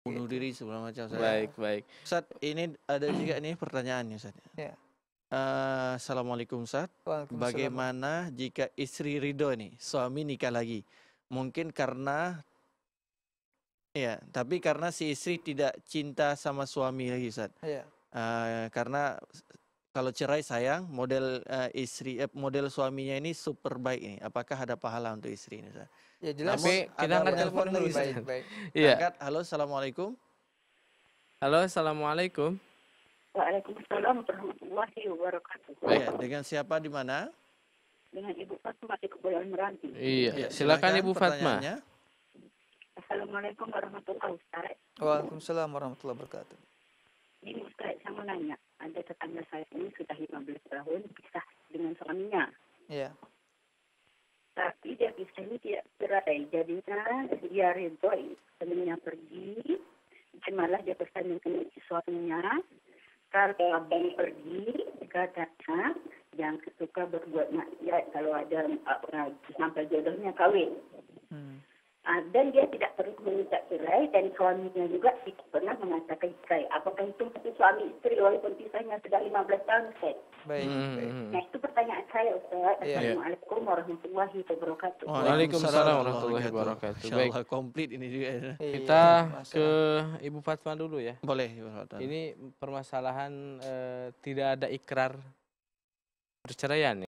bunuh diri segala macam Ustaz. Baik, baik. Ustaz, ini ada juga nih pertanyaannya Ustaz. Ya. Eh, Assalamualaikum Ustaz. Bagaimana jika istri ridho nih, suami nikah lagi? Mungkin karena ya, tapi karena si istri tidak cinta sama suami lagi Ustaz. Iya. Eh, karena kalau cerai sayang, model eh, istri eh, model suaminya ini super baik ini. Apakah ada pahala untuk istri ini Ustaz? Ya jelas. Tapi kita angkat telepon dulu, baik, baik. Iya. Angkat, halo Assalamualaikum. Halo, Assalamualaikum. Waalaikumsalam warahmatullahi wabarakatuh. Baik. Ya, dengan siapa di mana? Dengan Ibu Fatma di Kepulauan Meranti. Iya, Ya, silakan Ibu Fatma. Assalamualaikum warahmatullahi wabarakatuh. Waalaikumsalam warahmatullahi wabarakatuh. Ini Ustaz saya mau nanya. Ada tetangga saya ini sudah 15 tahun pisah dengan suaminya. Iya. Tapi dia pisah ini tidak cerai. Jadinya dia ridho suaminya pergi. Dan malah dia pesan dengan suaminya. Kalau abang pergi, katanya yang suka berbuat maksiat kalau ada uh, sampai jodohnya kawin. Hmm. Ah, dan dia tidak perlu meminta cerai dan suaminya juga tidak pernah mengatakan cerai. Apakah itu satu suami istri walaupun pisahnya sudah 15 tahun, Ustaz? Baik, Hmm, baik. Nah, itu pertanyaan saya, Ustaz. Iya. Assalamualaikum warahmatullahi wabarakatuh. Waalaikumsalam warahmatullahi wabarakatuh. Insya Baik. Allah komplit ini juga. ya. Iya, Kita masalah. ke Ibu Fatma dulu ya. Boleh. Ibu Fatma. Ini permasalahan eh, tidak ada ikrar perceraian ya.